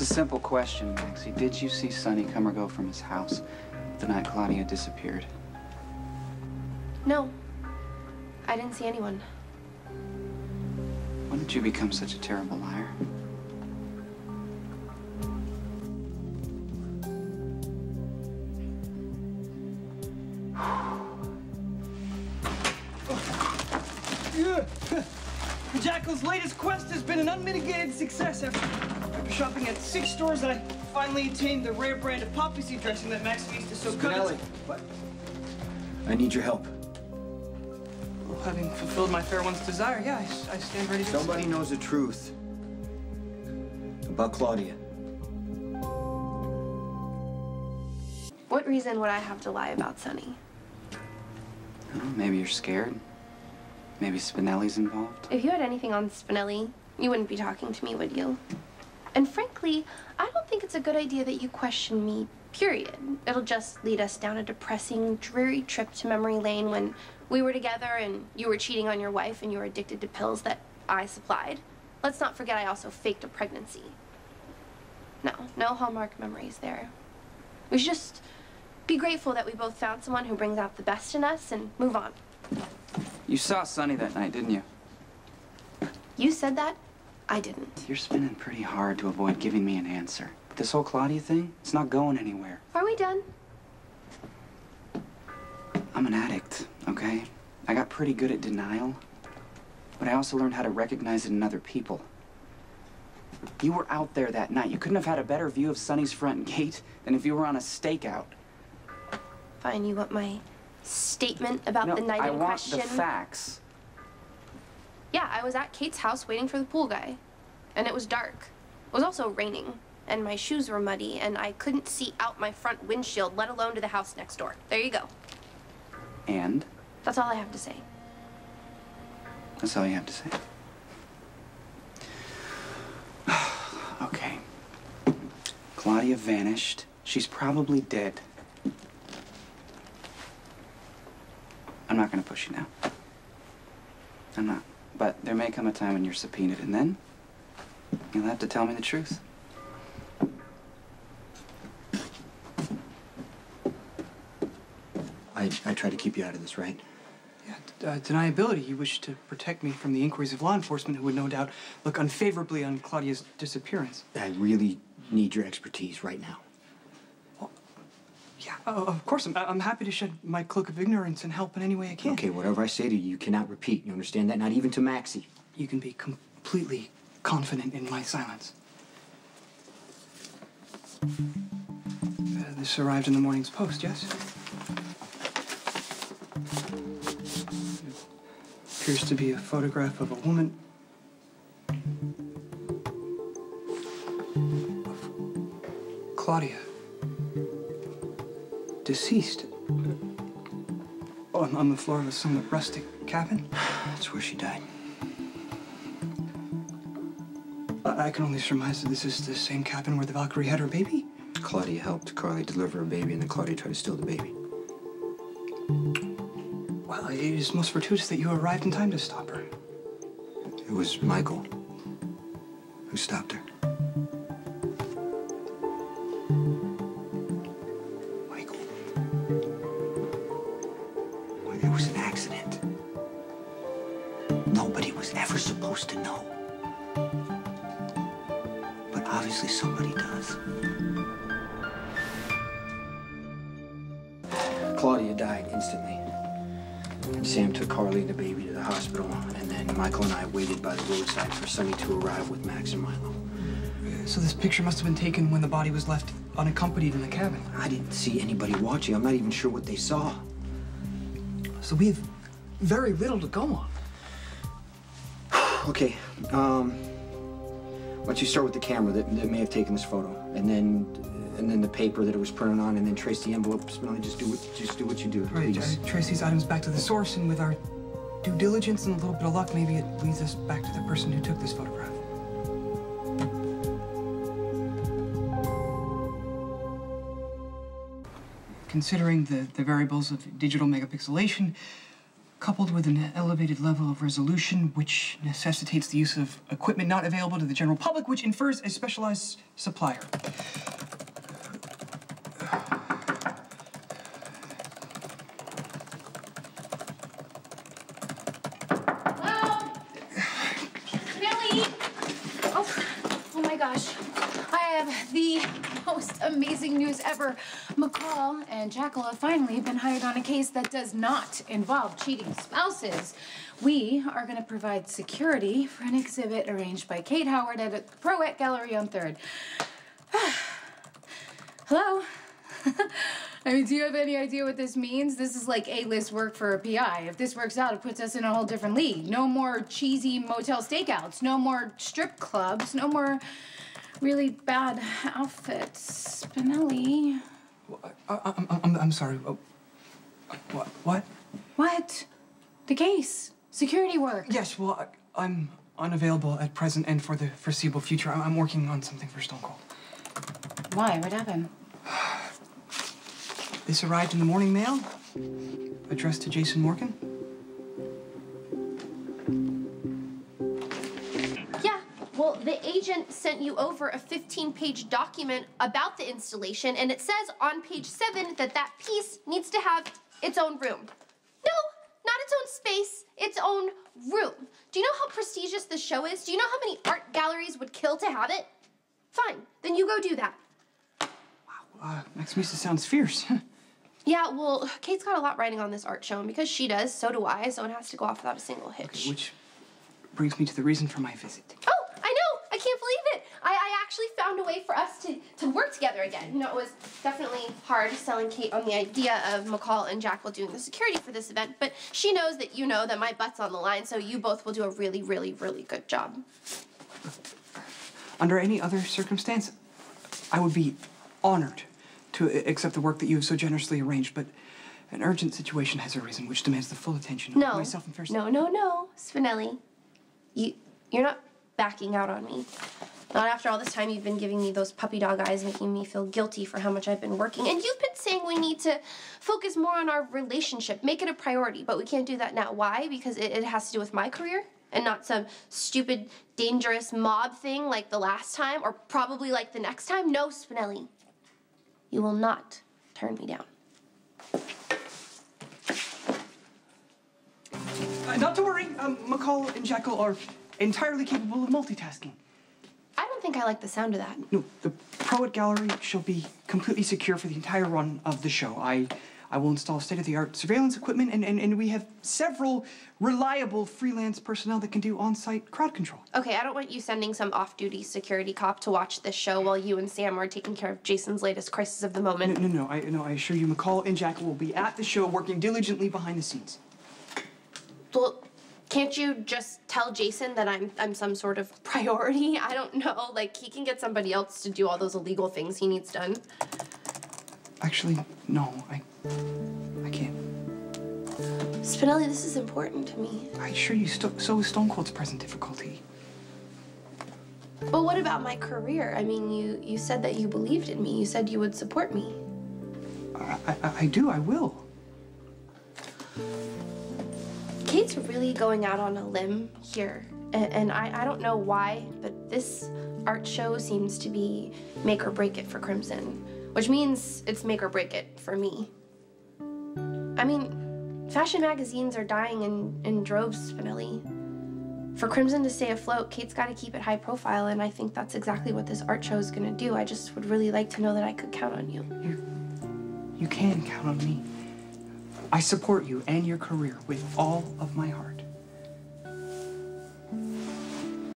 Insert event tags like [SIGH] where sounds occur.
It's a simple question, Maxie. Did you see Sonny come or go from his house the night Claudia disappeared? No. I didn't see anyone. When did you become such a terrible liar? [SIGHS] Jackal's latest quest has been an unmitigated success. After, after shopping at six stores, I finally attained the rare brand of poppy seed dressing that Max Feast is so good Spinelli. What? I need your help. Well, having fulfilled my fair one's desire, yeah, I stand ready to. Somebody knows the truth about Claudia. What reason would I have to lie about Sonny? Oh, maybe you're scared. Maybe Spinelli's involved. If you had anything on Spinelli, you wouldn't be talking to me, would you? And frankly, I don't think it's a good idea that you question me, period. It'll just lead us down a depressing, dreary trip to memory lane when we were together and you were cheating on your wife and you were addicted to pills that I supplied. Let's not forget I also faked a pregnancy. No, no Hallmark memories there. We should just be grateful that we both found someone who brings out the best in us and move on. You saw Sonny that night, didn't you? You said that? I didn't. You're spinning pretty hard to avoid giving me an answer. But this whole Claudia thing, it's not going anywhere. Are we done? I'm an addict, okay? I got pretty good at denial, but I also learned how to recognize it in other people. You were out there that night. You couldn't have had a better view of Sonny's front gate than if you were on a stakeout. Fine, you want my statement about no, the night I in want question? the facts. Yeah, I was at Kate's house waiting for the pool guy. And it was dark. It was also raining. And my shoes were muddy, and I couldn't see out my front windshield, let alone to the house next door. There you go. And That's all I have to say. that's all you have to say. [SIGHS] okay. Claudia vanished. She's probably dead. I'm not gonna push you now. I'm not. But there may come a time when you're subpoenaed, and then you'll have to tell me the truth. I, I try to keep you out of this, right? Yeah, uh, deniability. You wish to protect me from the inquiries of law enforcement who would no doubt look unfavorably on Claudia's disappearance. I really need your expertise right now. Yeah, uh, of course. I'm, I'm happy to shed my cloak of ignorance and help in any way I can. Okay, whatever I say to you, you cannot repeat. You understand that? Not even to Maxie. You can be completely confident in my silence. Uh, this arrived in the morning's post, yes? Appears to be a photograph of a woman. Claudia. Deceased. On, on the floor of a somewhat rustic cabin. That's where she died. I I can only surmise that this is the same cabin where the Valkyrie had her baby. Claudia helped Carly deliver a baby, and then Claudia tried to steal the baby. Well, it is most fortuitous that you arrived in time to stop her. It was Michael who stopped her. Nobody was supposed to know. But obviously somebody does. Claudia died instantly. And Sam took Carly and the baby to the hospital, and then Michael and I waited by the roadside for Sonny to arrive with Max and Milo. So this picture must have been taken when the body was left unaccompanied in the cabin. I didn't see anybody watching. I'm not even sure what they saw. So we have very little to go on. Okay, um, why don't you start with the camera that, that may have taken this photo, and then, and then the paper that it was printed on, and then trace the envelope. Spinelli, just do what, just do what you do, Right, please. trace these items back to the source, and with our due diligence and a little bit of luck, maybe it leads us back to the person who took this photograph. Considering the, the variables of digital megapixelation, coupled with an elevated level of resolution, which necessitates the use of equipment not available to the general public, which infers a specialized supplier. Hello? Billy? Oh, oh my gosh. I have the most amazing news ever. McCall and Jackal have finally been hired on a case that does not involve cheating spouses. We are going to provide security for an exhibit arranged by Kate Howard at a Proet Gallery on 3rd. [SIGHS] Hello? [LAUGHS] I mean, do you have any idea what this means? This is like A-list work for a PI. If this works out, it puts us in a whole different league. No more cheesy motel stakeouts. No more strip clubs. No more really bad outfits. Spinelli. I, I'm, I'm, I'm sorry. Oh, what? What? What? The case. Security work. Yes, well, I, I'm unavailable at present and for the foreseeable future. I'm, I'm working on something for Stone Cold. Why? What happened? This arrived in the morning mail, addressed to Jason Morgan. Agent sent you over a 15 page document about the installation, and it says on page 7 that that piece needs to have its own room. No, not its own space, its own room. Do you know how prestigious this show is? Do you know how many art galleries would kill to have it? Fine, then you go do that. Uh, Maximista sounds fierce. [LAUGHS] Yeah, well, Kate's got a lot writing on this art show, and because she does, so do I, so it has to go off without a single hitch. Which brings me to the reason for my visit. Oh, I know! I can't believe it! I, I actually found a way for us to, to work together again. You know, it was definitely hard selling Kate on the idea of McCall and Jackal doing the security for this event, but she knows that you know that my butt's on the line, so you both will do a really, really, really good job. Under any other circumstance, I would be honored to accept the work that you have so generously arranged, but an urgent situation has arisen which demands the full attention of No. myself and first. No, no, no, Spinelli. You, you're not backing out on me. Not after all this time you've been giving me those puppy dog eyes, making me feel guilty for how much I've been working. And you've been saying we need to focus more on our relationship, make it a priority. But we can't do that now. Why? Because it, it has to do with my career and not some stupid, dangerous mob thing like the last time or probably like the next time. No, Spinelli. You will not turn me down. Uh, not to worry, um, McCall and Jackal are entirely capable of multitasking. I think I like the sound of that. No, the Proet Gallery shall be completely secure for the entire run of the show. I, I will install state-of-the-art surveillance equipment, and, and, and we have several reliable freelance personnel that can do on-site crowd control. Okay, I don't want you sending some off-duty security cop to watch this show while you and Sam are taking care of Jason's latest crisis of the moment. no, no, I, no, I assure you, McCall and Jack will be at the show working diligently behind the scenes. Well, can't you just tell Jason that I'm I'm some sort of [LAUGHS] priority? I don't know. Like he can get somebody else to do all those illegal things he needs done. Actually, no, I, I can't. Spinelli, this is important to me. I assure you, sto- so is Stone Cold's present difficulty. But what about my career? I mean, you you said that you believed in me. You said you would support me. I, I, I do, I will. Kate's really going out on a limb here. And, I, I don't know why, but this art show seems to be make or break it for Crimson, which means it's make or break it for me. I mean, fashion magazines are dying in, in droves, Spinelli. For Crimson to stay afloat, Kate's got to keep it high profile, and I think that's exactly what this art show is going to do. I just would really like to know that I could count on you. You, you can count on me. I support you and your career with all of my heart.